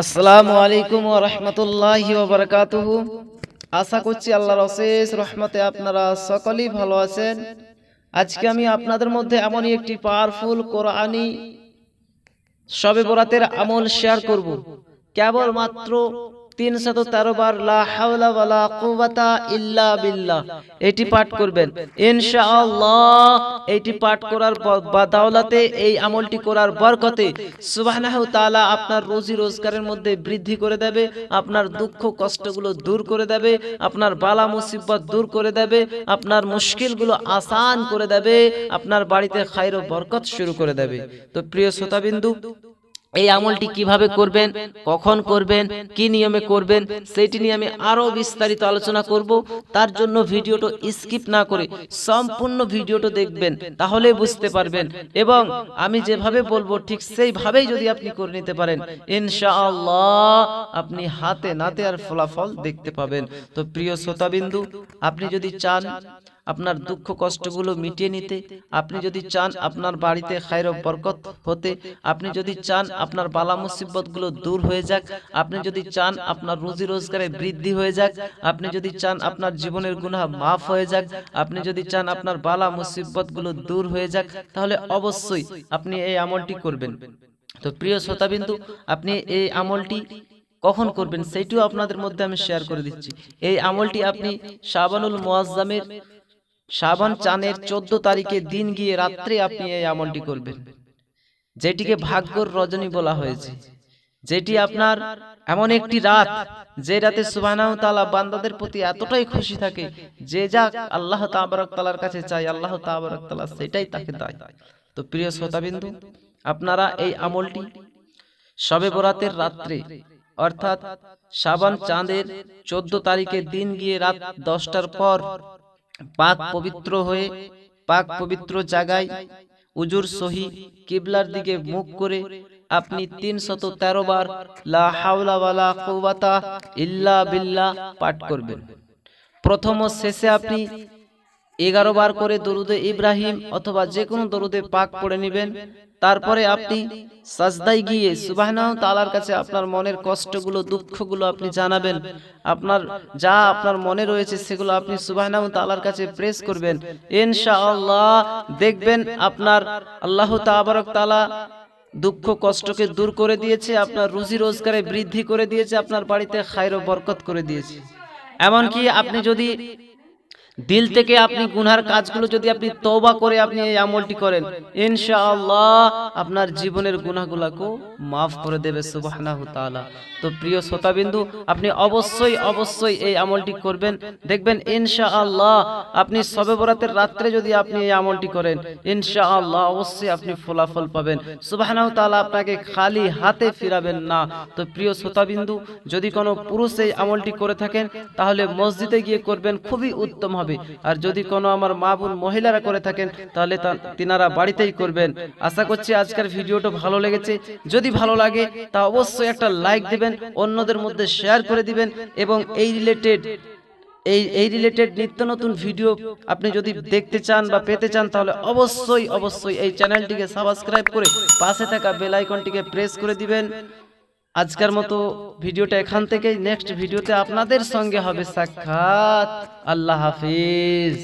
আসসালামু আলাইকুম ওয়া রাহমাতুল্লাহি ওয়া বারাকাতুহু। আশা করছি আল্লাহর অশেষ রহমতে আপনারা সকলেই ভালো আছেন। আজকে আমি আপনাদের মধ্যে এমনই একটি পাওয়ারফুল কোরআনি শবে বরাতের আমল শেয়ার করব। কেবল মাত্র তেরো বার বিল্লাহ। এটি পাঠ করবেন। ইনশাআল্লাহ পাঠ করার এই আমলটি করার বরকতে তাআলা আপনার রোজি রোজগারের মধ্যে বৃদ্ধি করে দেবে, আপনার দুঃখ কষ্টগুলো দূর করে দেবে, আপনার বালা মুসিবত দূর করে দেবে, আপনার মুশকিলগুলো আসান করে দেবে, আপনার বাড়িতে খায়র ও বরকত শুরু করে দেবে। তো প্রিয় শ্রোতাবিন্দু এই আমলটি কীভাবে করবেন, কখন করবেন, কি নিয়মে করবেন, সেটি নিয়ে আমি আরও বিস্তারিত আলোচনা করব। তার জন্য ভিডিওটা স্কিপ না করে সম্পূর্ণ ভিডিওটা দেখবেন তাহলে বুঝতে পারবেন। এবং আমি যেভাবে বলব, ঠিক সেইভাবেই যদি আপনি করে নিতে পারেন, ইনশাআল্লাহ আপনি হাতে নাতে আর ফলাফল দেখতে পাবেন। তো প্রিয় শ্রোতাবিন্দু, আপনি যদি চান আপনার দুঃখ কষ্টগুলো মিটিয়ে নিতে আপনি যদি চান আপনার বাড়িতে খায়র বরকত হতে আপনি যদি চান আপনার বালা মুসিবতগুলো দূর হয়ে যাক আপনি যদি চান আপনার রুজি রোজগারে বৃদ্ধি হয়ে যাক আপনি যদি চান আপনার জীবনের গুনাহ মাফ হয়ে যাক আপনি যদি চান আপনার বালা মুসিবতগুলো দূর হয়ে যাক তাহলে অবশ্যই আপনি এই আমলটি করবেন। তো প্রিয় শ্রোতাবিন্দু আপনি এই আমলটি কখন করবেন? সেইটিও আপনাদের মধ্যে আমি শেয়ার করে দিচ্ছি এই আমলটি আপনি শাবানুল মুআজ্জামের শাবান চানের চোদ্দ তারিখে দিন গিয়ে রাত্রে আপনি এই আমলটি করবেন। যেটিকে ভাগ্যর রজনী বলা হয়েছে। যেটি আপনার এমন একটি রাত যে রাতে সুবহানাহু তাআলা বান্দাদের প্রতি এতটাই খুশি থাকে যে যা আল্লাহ তাবারক তাআলার কাছে চাই আল্লাহ তাবারক তাআলা সেটাই তাকে দেয়। তো প্রিয় শ্রোতাবিন্দু আপনারা এই আমলটি শবে বরাতের রাত্রে অর্থাৎ সাবান চাঁদের চোদ্দ তারিখে দিন গিয়ে রাত দশটার পর পাক পবিত্র হয়ে, পাক পবিত্র জায়গায় উজুর সহি কিবলার দিকে মুখ করে আপনি তিনশত তেরো বার লা হাওলাওয়ালা ইল্লা বিল্লা পাঠ করবেন। প্রথম শেষে আপনি এগারো বার করে দরুদে ইব্রাহিম অথবা যে কোনো দরুদে পাক পড়ে নেবেন। তারপরে আপনি সাজদাই গিয়ে সুবহানাহু তাআলার কাছে আপনার মনের কষ্টগুলো, দুঃখগুলো আপনি জানাবেন। আপনার যা আপনার মনে রয়েছে সেগুলো আপনি সুবহানাহু তাআলার কাছে প্রেস করবেন। ইনশাআল্লাহ দেখবেন আপনার আল্লাহ তাবারক তালা দুঃখ কষ্টকে দূর করে দিয়েছে, আপনার রুজি রোজগারে বৃদ্ধি করে দিয়েছে, আপনার বাড়িতে খায়র বরকত করে দিয়েছে। এমনকি আপনি যদি দিল থেকে আপনি গুনহার কাজগুলো যদি আপনি তওবা করে আপনি এই আমলটি করেন ইনশাআল্লাহ আপনার জীবনের গুনাহগুলোকে মাফ করে দেবে সুবহানাহু তাআলা। তো প্রিয় শ্রোতাবিন্দু আপনি অবশ্যই অবশ্যই এই আমলটি করবেন। দেখবেন ইনশাআল্লাহ আপনি সবে বরাতের রাত্রে যদি আপনি এই আমলটি করেন ইনশাআল্লাহ অবশ্যই আপনি ফলাফল পাবেন। সুবহানাহু তাআলা আপনাকে খালি হাতে ফিরাবেন না। তো প্রিয় শ্রোতাবিন্দু যদি কোনো পুরুষ এই আমলটি করে থাকেন তাহলে মসজিদে গিয়ে করবেন খুবই উত্তম হবে আর যদি কোনো আমার মা বোন মহিলারা করে থাকেন, তাহলে তিনারা বাড়িতেই করবেন। আশা করছি আজকের ভিডিওটা ভালো লেগেছে। যদি ভালো লাগে, তা অবশ্যই একটা লাইক দিবেন, অন্যদের মধ্যে শেয়ার করে দিবেন এবং এই রিলেটেড, এই এই রিলেটেড নিত্য নতুন ভিডিও আপনি যদি দেখতে চান বা পেতে চান, তাহলে অবশ্যই অবশ্যই এই চ্যানেলটিকে সাবস্ক্রাইব করে পাশে থাকা বেল আইকনটিকে প্রেস করে দিবেন। আজকের মতো ভিডিওটা এখান থেকে নেক্সট ভিডিওতে আপনাদের সঙ্গে হবে সাক্ষাৎ। আল্লাহ হাফিজ।